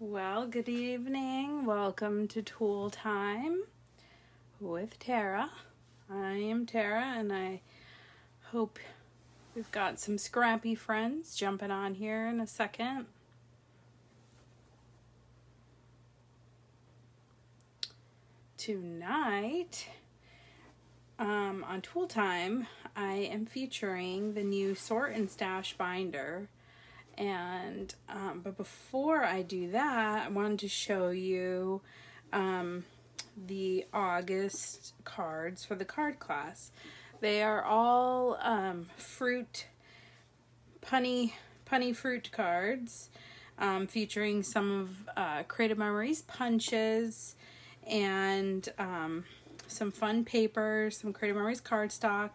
Well, good evening. Welcome to Tool Time with Tara. I am Tara, and I hope we've got some scrappy friends jumping on here in a second. Tonight, um, on Tool Time, I am featuring the new Sort and Stash binder and um, but before I do that, I wanted to show you um, the August cards for the card class. They are all um, fruit punny punny fruit cards um, featuring some of uh, Creative Memories punches and um, some fun papers, some Creative Memories cardstock,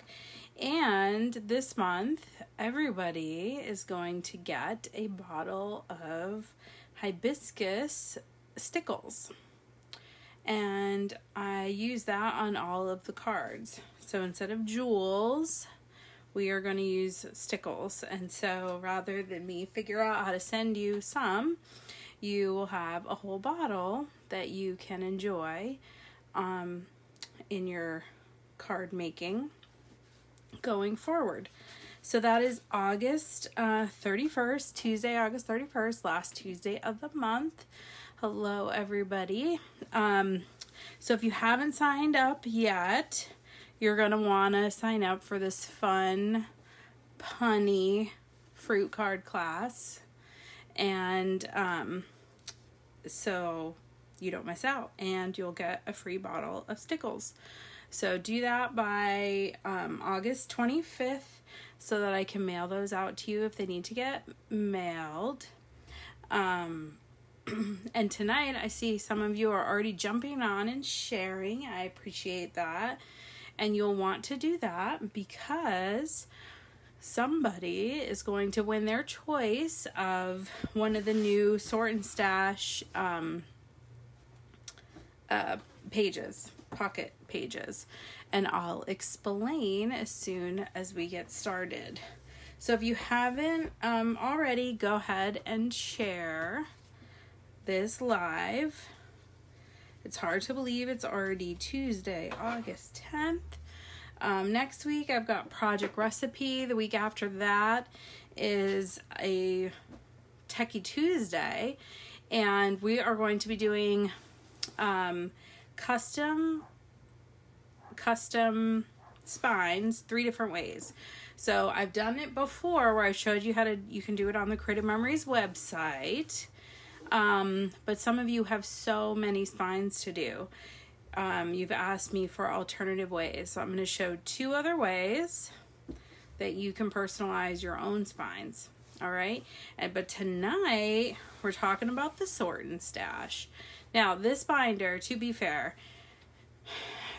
and this month, everybody is going to get a bottle of hibiscus stickles. And I use that on all of the cards. So instead of jewels, we are going to use stickles. And so rather than me figure out how to send you some, you will have a whole bottle that you can enjoy um, in your card making going forward. So that is August uh, 31st, Tuesday, August 31st, last Tuesday of the month. Hello, everybody. Um, so if you haven't signed up yet, you're going to want to sign up for this fun, punny fruit card class. And um, so you don't miss out, and you'll get a free bottle of Stickles. So do that by um, August 25th so that I can mail those out to you if they need to get mailed. Um, and tonight I see some of you are already jumping on and sharing. I appreciate that. And you'll want to do that because somebody is going to win their choice of one of the new sort and stash um, uh, pages pocket pages and I'll explain as soon as we get started. So if you haven't um, already, go ahead and share this live. It's hard to believe it's already Tuesday, August 10th. Um, next week, I've got Project Recipe. The week after that is a Techie Tuesday, and we are going to be doing um, custom custom spines three different ways. So I've done it before where I showed you how to you can do it on the Creative Memories website. Um, but some of you have so many spines to do. Um, you've asked me for alternative ways. So I'm going to show two other ways that you can personalize your own spines. All right. And but tonight we're talking about the sort and stash. Now, this binder, to be fair,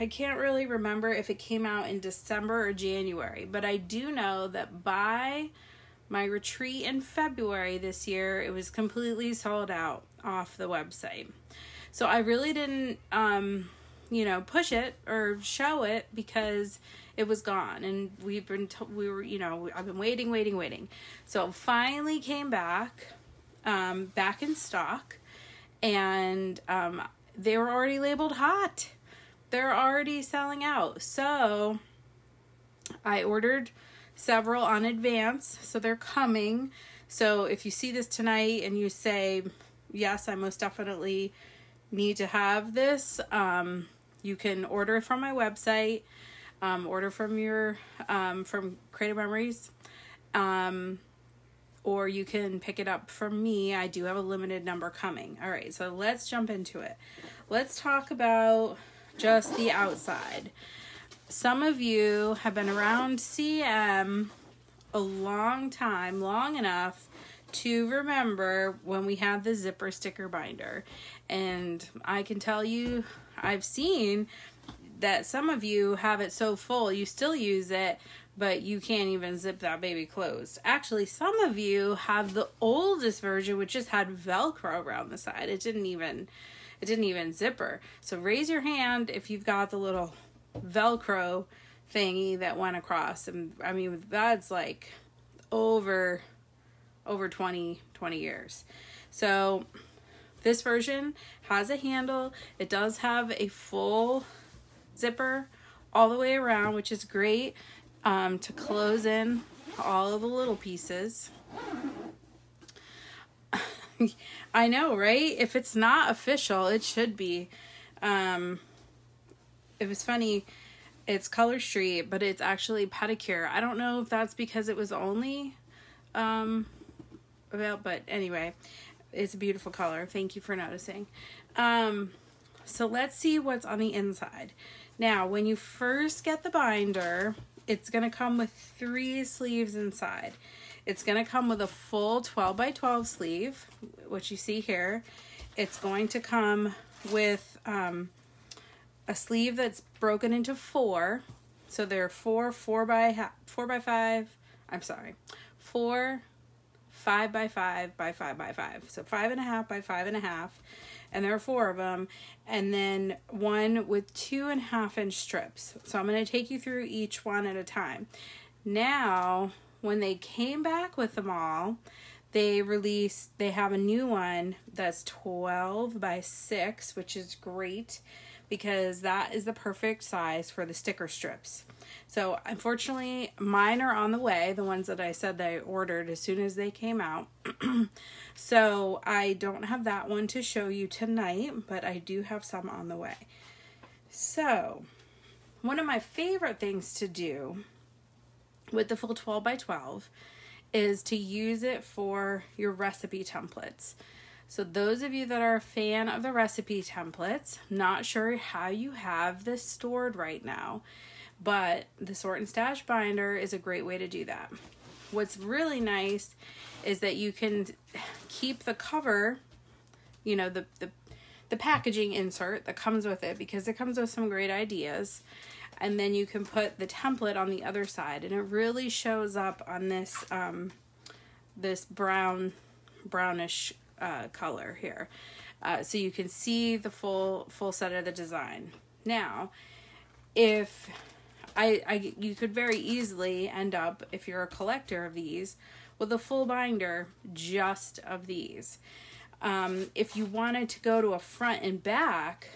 I can't really remember if it came out in December or January, but I do know that by my retreat in February this year, it was completely sold out off the website. So I really didn't, um, you know, push it or show it because it was gone, and we've been we were, you know, I've been waiting, waiting, waiting. So finally came back, um, back in stock and um, they were already labeled hot. They're already selling out. So I ordered several on advance, so they're coming. So if you see this tonight and you say, Yes, I most definitely need to have this, um, you can order from my website, um, order from your um, from Creative Memories. Um, or you can pick it up from me. I do have a limited number coming. All right, so let's jump into it. Let's talk about just the outside. Some of you have been around CM a long time, long enough to remember when we had the zipper sticker binder. And I can tell you, I've seen that some of you have it so full, you still use it, but you can't even zip that baby closed. Actually, some of you have the oldest version, which just had Velcro around the side. It didn't even, it didn't even zipper. So raise your hand if you've got the little Velcro thingy that went across. And I mean, that's like over, over 20, 20 years. So This version has a handle. It does have a full zipper all the way around, which is great um, to close in all of the little pieces. I know, right? If it's not official, it should be. Um, it was funny. It's Color Street, but it's actually pedicure. I don't know if that's because it was only um, about, but anyway, it's a beautiful color. Thank you for noticing. Um, so let's see what's on the inside. Now, when you first get the binder, it's going to come with three sleeves inside. It's going to come with a full 12 by 12 sleeve, which you see here. It's going to come with um, a sleeve that's broken into four. So there are four, four by four by five. I'm sorry, four, five by five by five by five. So five and a half by five and a half. And there are four of them. And then one with two and a half inch strips. So I'm going to take you through each one at a time. Now, when they came back with them all, they released, they have a new one that's 12 by 6, which is great because that is the perfect size for the sticker strips. So unfortunately, mine are on the way, the ones that I said that I ordered as soon as they came out. so I don't have that one to show you tonight, but I do have some on the way. So one of my favorite things to do with the full 12 by 12 is to use it for your recipe templates. So those of you that are a fan of the recipe templates, not sure how you have this stored right now, but the sort and stash binder is a great way to do that. What's really nice is that you can keep the cover, you know, the, the, the packaging insert that comes with it because it comes with some great ideas. And then you can put the template on the other side and it really shows up on this, um, this brown, brownish uh, color here. Uh, so you can see the full full set of the design. Now, if I, I you could very easily end up if you're a collector of these with a full binder just of these. Um, if you wanted to go to a front and back,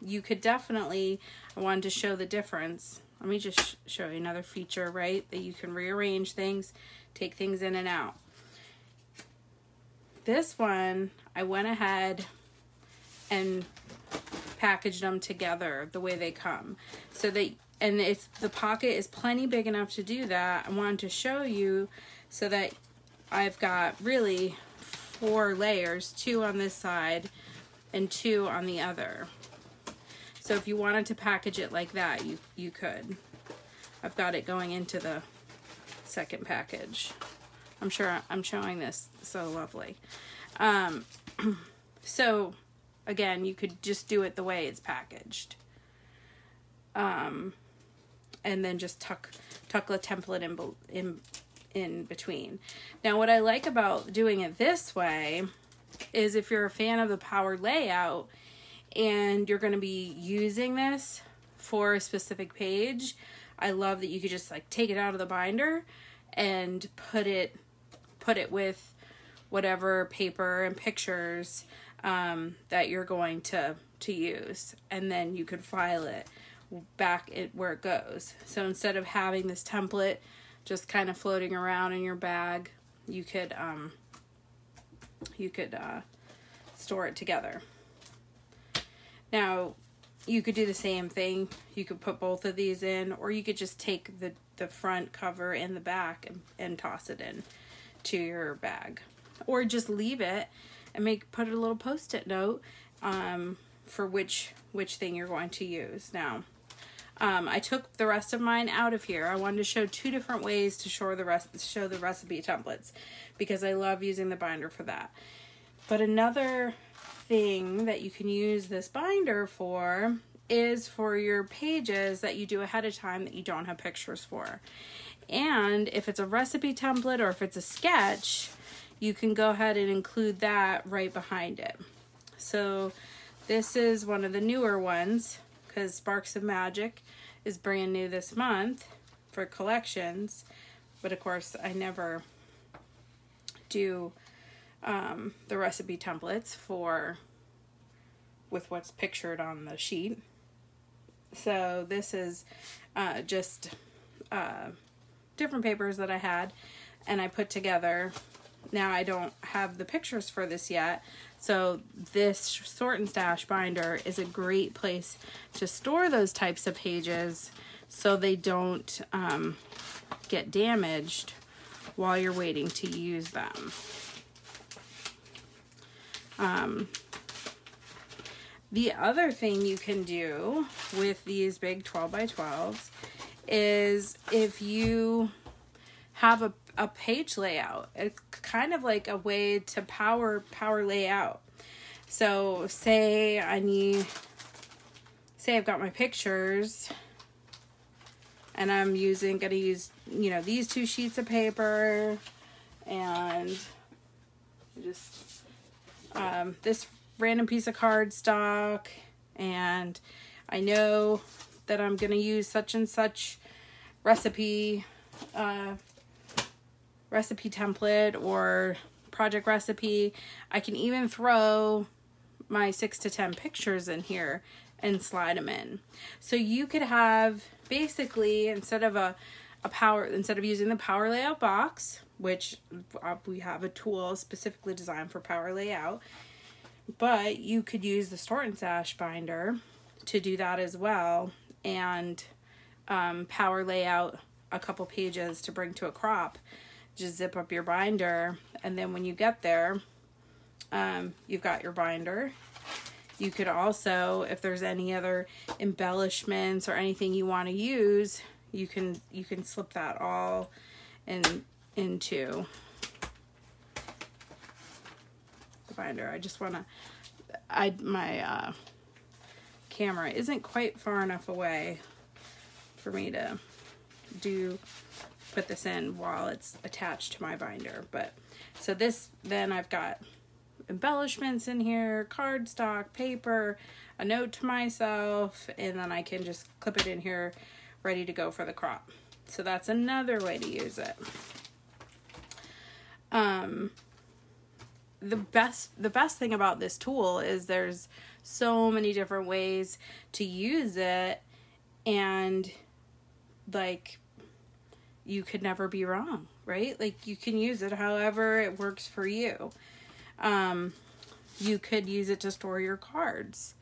you could definitely. I wanted to show the difference. Let me just sh show you another feature, right? That you can rearrange things, take things in and out. This one, I went ahead and packaged them together the way they come. So they, and if the pocket is plenty big enough to do that. I wanted to show you so that I've got really four layers, two on this side and two on the other. So if you wanted to package it like that, you, you could. I've got it going into the second package. I'm sure I'm showing this so lovely. Um, so again, you could just do it the way it's packaged. Um, and then just tuck tuck the template in in in between. Now, what I like about doing it this way is if you're a fan of the power layout and you're going to be using this for a specific page, I love that you could just like take it out of the binder and put it put it with whatever paper and pictures um, that you're going to to use and then you could file it back it where it goes. So instead of having this template just kind of floating around in your bag you could um you could uh, store it together now you could do the same thing you could put both of these in or you could just take the the front cover and the back and, and toss it in to your bag or just leave it and make put a little post-it note um, for which which thing you're going to use now um, I took the rest of mine out of here. I wanted to show two different ways to show the rest show the recipe templates because I love using the binder for that. But another thing that you can use this binder for is for your pages that you do ahead of time that you don't have pictures for. And if it's a recipe template or if it's a sketch, you can go ahead and include that right behind it. So this is one of the newer ones because Sparks of Magic is brand new this month for collections. But of course, I never do um, the recipe templates for with what's pictured on the sheet. So this is uh, just uh, different papers that I had and I put together. Now I don't have the pictures for this yet, so this sort and stash binder is a great place to store those types of pages so they don't um, get damaged while you're waiting to use them. Um, the other thing you can do with these big 12 by 12s is if you have a, a page layout, it's kind of like a way to power power layout. So say I need say I've got my pictures and I'm using gonna use you know these two sheets of paper and just um, this random piece of cardstock and I know that I'm going to use such and such recipe uh, recipe template or project recipe. I can even throw my six to 10 pictures in here and slide them in. So you could have basically instead of a, a power, instead of using the power layout box, which uh, we have a tool specifically designed for power layout, but you could use the Sort and Stash binder to do that as well and um, power layout a couple pages to bring to a crop. Just zip up your binder, and then when you get there, um, you've got your binder. You could also, if there's any other embellishments or anything you want to use, you can you can slip that all in into the binder. I just want to, I, my uh, camera isn't quite far enough away for me to do, put this in while it's attached to my binder. But, so this, then I've got embellishments in here, cardstock, paper, a note to myself, and then I can just clip it in here ready to go for the crop. So that's another way to use it. Um, the best the best thing about this tool is there's so many different ways to use it and like you could never be wrong right? Like you can use it however it works for you. Um you could use it to store your cards.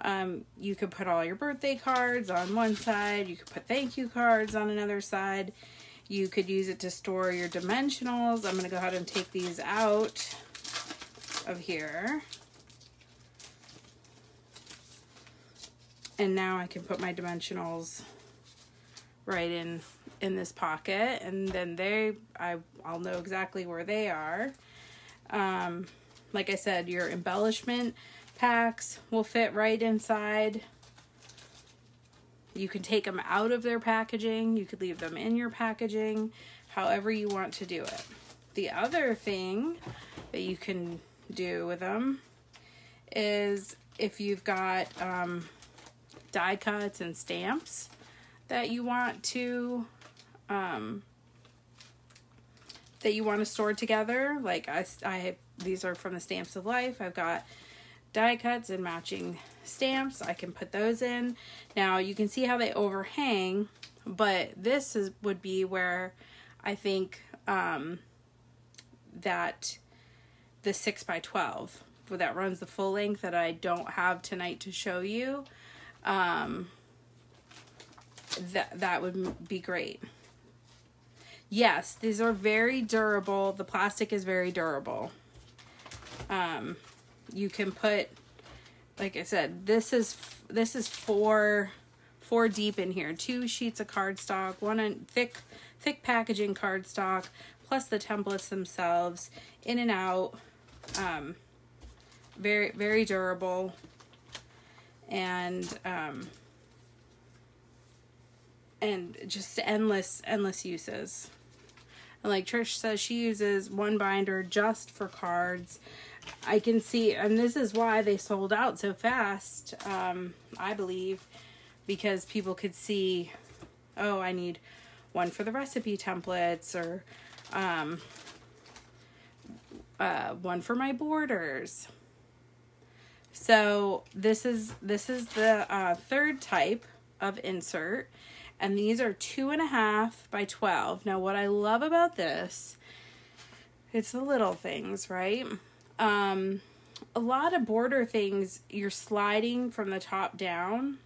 Um you could put all your birthday cards on one side. You could put thank you cards on another side you could use it to store your dimensionals i'm going to go ahead and take these out of here. And now I can put my dimensionals right in in this pocket and then they I I'll know exactly where they are. Um like I said, your embellishment packs will fit right inside. You can take them out of their packaging. You could leave them in your packaging, however you want to do it. The other thing that you can do with them is if you've got um, die cuts and stamps that you want to um, that you want to store together like I, I these are from the stamps of life I've got die cuts and matching stamps I can put those in now you can see how they overhang but this is would be where I think um, that the 6 by 12 that runs the full length that I don't have tonight to show you. Um, that, that would be great. Yes, these are very durable. The plastic is very durable. Um, you can put, like I said, this is this is four four deep in here. Two sheets of cardstock, one in thick thick packaging cardstock, plus the templates themselves, in and out. Um, very, very durable. And, um, and just endless, endless uses. And like Trish says, she uses one binder just for cards. I can see, and this is why they sold out so fast, um, I believe, because people could see, oh, I need one for the recipe templates or um, uh, one for my borders. So this is this is the uh, third type of insert, and these are two and a half by twelve. Now, what I love about this, it's the little things, right? Um, a lot of border things you're sliding from the top down,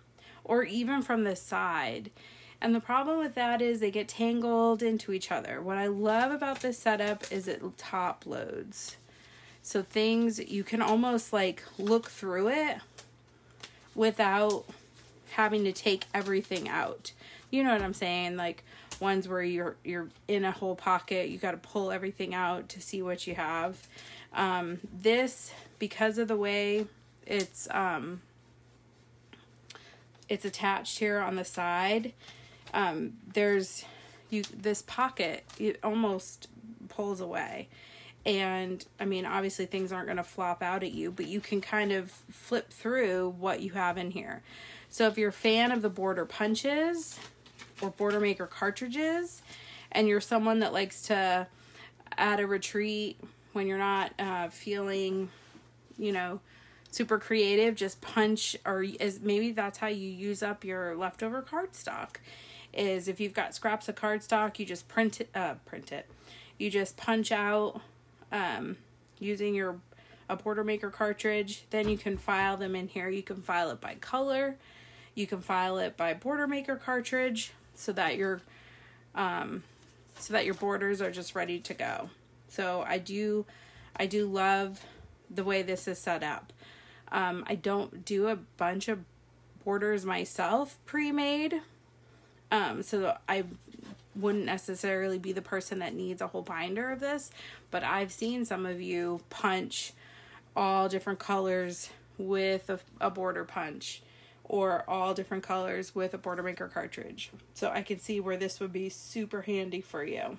or even from the side. And the problem with that is they get tangled into each other. What I love about this setup is it top loads. So things you can almost like look through it without having to take everything out. You know what I'm saying? Like ones where you're you're in a whole pocket, you got to pull everything out to see what you have. Um, this because of the way it's um, it's attached here on the side. Um, there's you this pocket it almost pulls away and I mean, obviously things aren't going to flop out at you, but you can kind of flip through what you have in here. So if you're a fan of the border punches or border maker cartridges, and you're someone that likes to add a retreat when you're not uh, feeling, you know, super creative, just punch or is maybe that's how you use up your leftover cardstock. Is if you've got scraps of cardstock, you just print it, uh, print it. You just punch out um, using your a border maker cartridge. Then you can file them in here. You can file it by color. You can file it by border maker cartridge so that your um, so that your borders are just ready to go. So I do I do love the way this is set up. Um, I don't do a bunch of borders myself pre-made. Um, so I wouldn't necessarily be the person that needs a whole binder of this, but I've seen some of you punch all different colors with a, a border punch or all different colors with a border maker cartridge. So I can see where this would be super handy for you.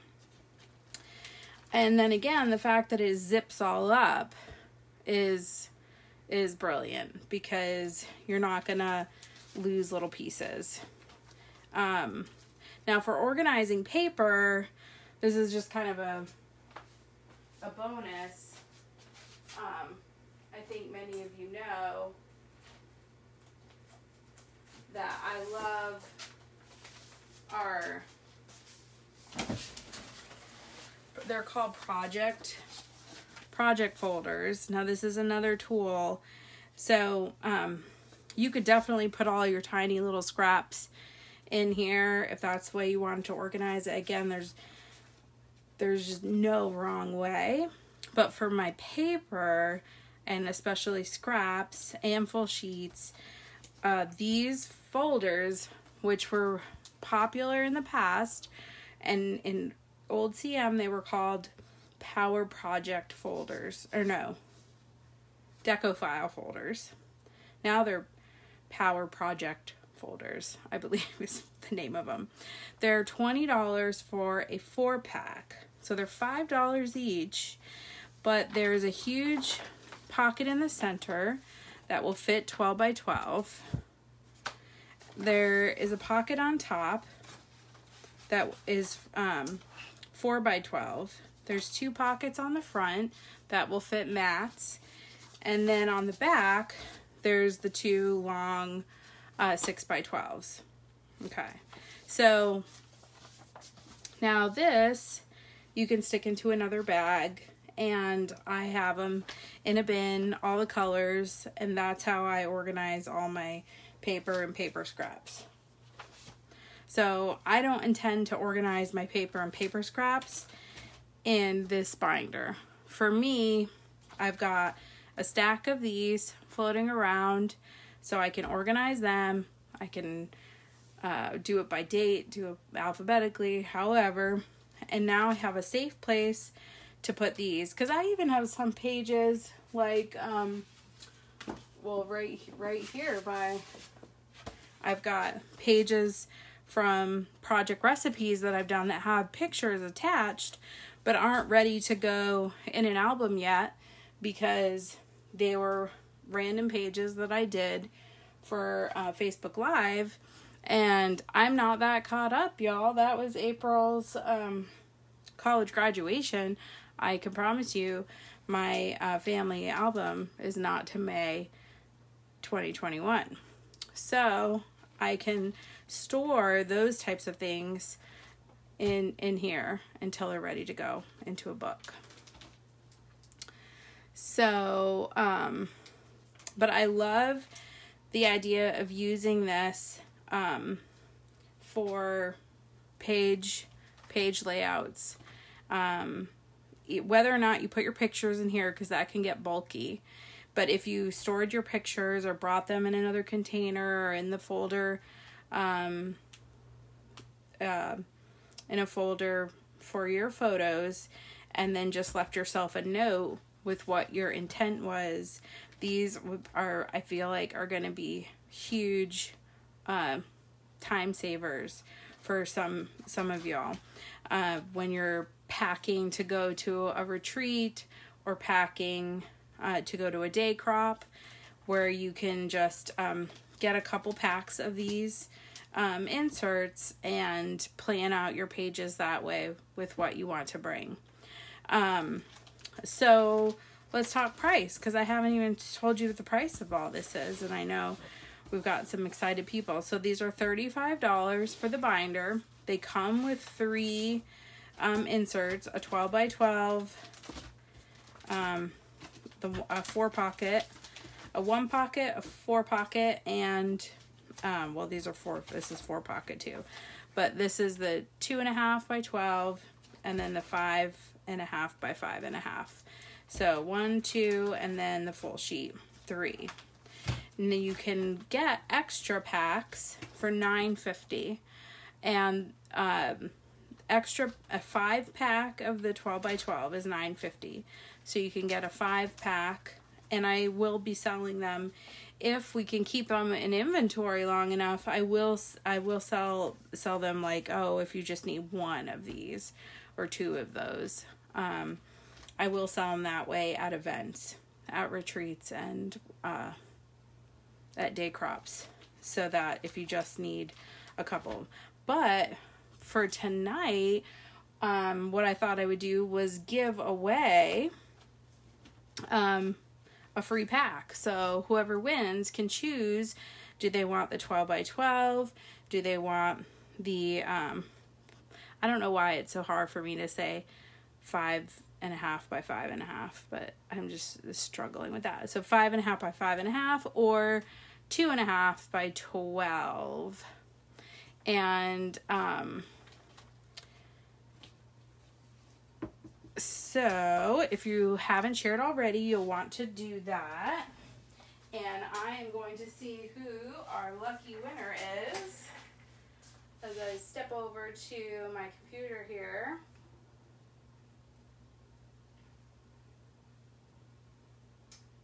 And then again, the fact that it zips all up is is brilliant because you're not gonna lose little pieces. Um, now for organizing paper, this is just kind of a a bonus. Um, I think many of you know that I love our they're called project project folders. Now this is another tool. So um, you could definitely put all your tiny little scraps in here if that's the way you want to organize it. Again, there's there's just no wrong way. But for my paper and especially scraps and full sheets, uh, these folders, which were popular in the past, and in old CM they were called Power Project folders, or no, Deco file folders. Now they're Power Project folders, I believe is the name of them. They're $20 for a four pack. So they're $5 each, but there's a huge pocket in the center that will fit 12 by 12. There is a pocket on top that is um, 4 by 12. There's two pockets on the front that will fit mats. And then on the back, there's the two long uh, 6 by 12s. Okay, so now this you can stick into another bag and I have them in a bin, all the colors, and that's how I organize all my paper and paper scraps. So I don't intend to organize my paper and paper scraps in this binder. For me, I've got a stack of these floating around so I can organize them. I can uh, do it by date, do it alphabetically, however. And now I have a safe place to put these because I even have some pages like um, well right right here by I've got pages from project recipes that I've done that have pictures attached but aren't ready to go in an album yet because they were random pages that I did for uh, Facebook Live. And I'm not that caught up, y'all. That was April's um, college graduation. I can promise you, my uh, family album is not to May 2021. So I can store those types of things in in here until they're ready to go into a book. So, um, but I love the idea of using this um, for page page layouts. Um, whether or not you put your pictures in here because that can get bulky. But if you stored your pictures or brought them in another container or in the folder, um, uh, in a folder for your photos, and then just left yourself a note with what your intent was, these are, I feel like, are going to be huge uh, time savers for some some of y'all. Uh, when you're packing to go to a retreat or packing uh, to go to a day crop where you can just um, get a couple packs of these um, inserts and plan out your pages that way with what you want to bring. Um, so let's talk price because I haven't even told you what the price of all this is, and I know we've got some excited people. So these are $35 for the binder. They come with three um, inserts a 12 by 12, um, the a four pocket, a one pocket, a four pocket, and um, well, these are four. This is four pocket too, but this is the two and a half by 12, and then the five and a half by five and a half. So one, two, and then the full sheet, three. And then you can get extra packs for nine fifty, and um, extra a five pack of the twelve by twelve is nine fifty. So you can get a five pack, and I will be selling them if we can keep them in inventory long enough. I will I will sell sell them like oh if you just need one of these or two of those. Um, I will sell them that way at events, at retreats, and uh, at day crops, so that if you just need a couple. But for tonight, um, what I thought I would do was give away um, a free pack. So whoever wins can choose do they want the 12 by 12? Do they want the, um, I don't know why it's so hard for me to say five and a half by five and a half, but I'm just struggling with that. So five and a half by five and a half or two and a half by 12. And, um, so if you haven't shared already, you'll want to do that. And I am going to see who our lucky winner is as I step over to my computer here.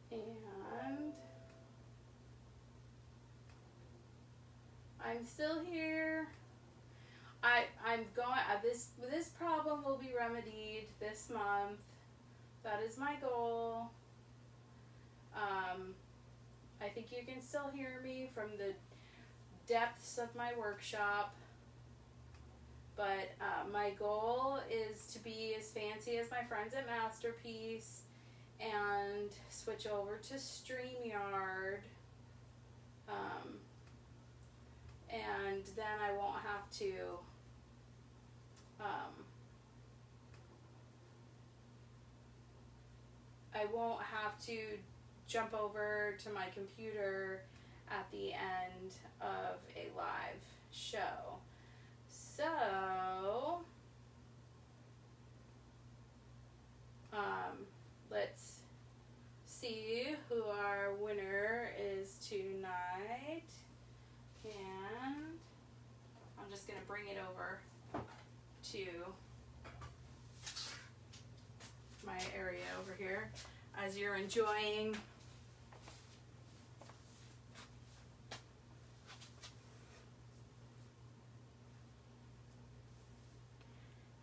And I'm still here. I I'm going. Uh, this this problem will be remedied this month. That is my goal. Um, I think you can still hear me from the depths of my workshop. But uh, my goal is to be as fancy as my friends at Masterpiece and switch over to StreamYard. Um, and then I won't have to um, I won't have to jump over to my computer at the end of a live show. So, um, let's see who our winner is tonight. And I'm just going to bring it over to my area over here as you're enjoying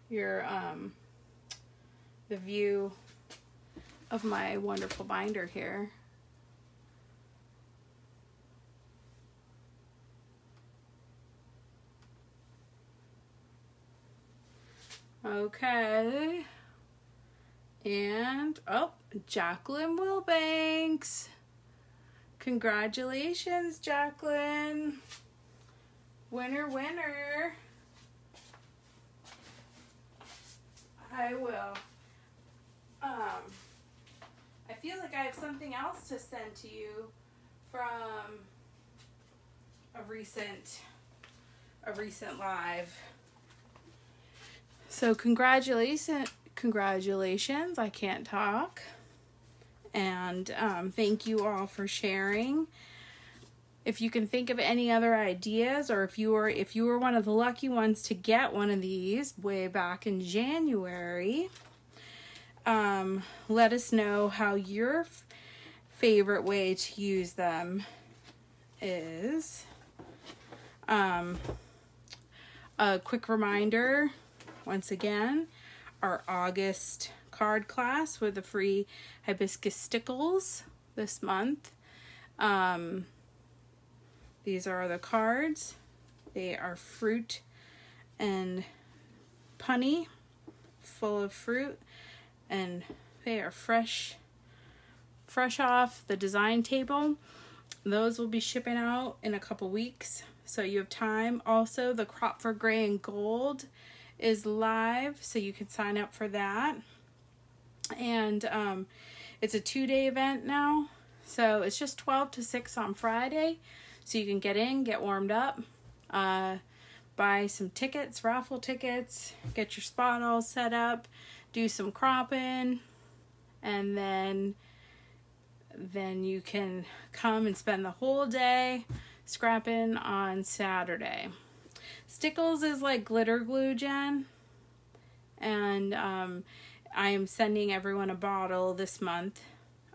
your um the view of my wonderful binder here. Okay. And, oh, Jacqueline Wilbanks. Congratulations, Jacqueline. Winner, winner. I will. Um, I feel like I have something else to send to you from a recent a recent live. So congratulations congratulations. I can't talk. And um, thank you all for sharing. If you can think of any other ideas, or if you were if you were one of the lucky ones to get one of these way back in January, um, let us know how your favorite way to use them is. Um, a quick reminder once again our August card class with the free hibiscus stickles this month. Um, these are the cards. They are fruit and punny, full of fruit, and they are fresh, fresh off the design table. Those will be shipping out in a couple weeks, so you have time. Also, the crop for gray and gold is live, so you can sign up for that. And um, it's a two day event now, so it's just 12 to 6 on Friday. So you can get in, get warmed up, uh, buy some tickets, raffle tickets, get your spot all set up, do some cropping, and then then you can come and spend the whole day scrapping on Saturday. Stickles is like glitter glue, Jen. And um, I am sending everyone a bottle this month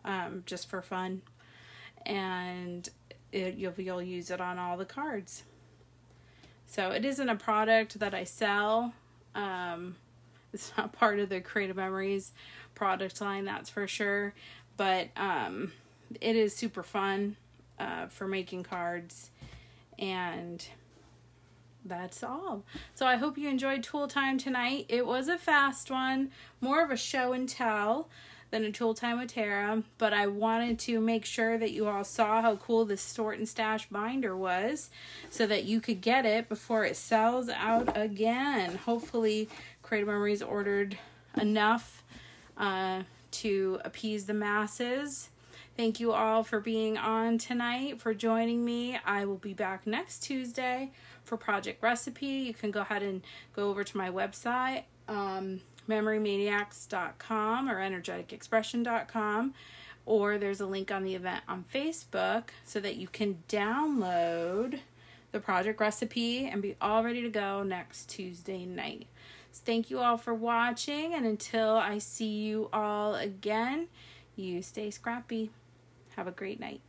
um, just for fun. And it, you'll, you'll use it on all the cards. So it isn't a product that I sell. Um, it's not part of the Creative Memories product line, that's for sure. But um, it is super fun uh, for making cards. And that's all. So I hope you enjoyed Tool Time tonight. It was a fast one, more of a show and tell than a Tool Time with Tara, but I wanted to make sure that you all saw how cool this Sort and Stash binder was so that you could get it before it sells out again. Hopefully, Creative Memories ordered enough uh, to appease the masses. Thank you all for being on tonight, for joining me. I will be back next Tuesday for Project Recipe. You can go ahead and go over to my website, um, memorymaniacs.com or energeticexpression.com, or there's a link on the event on Facebook so that you can download the project recipe and be all ready to go next Tuesday night. So thank you all for watching, and until I see you all again, you stay scrappy. Have a great night.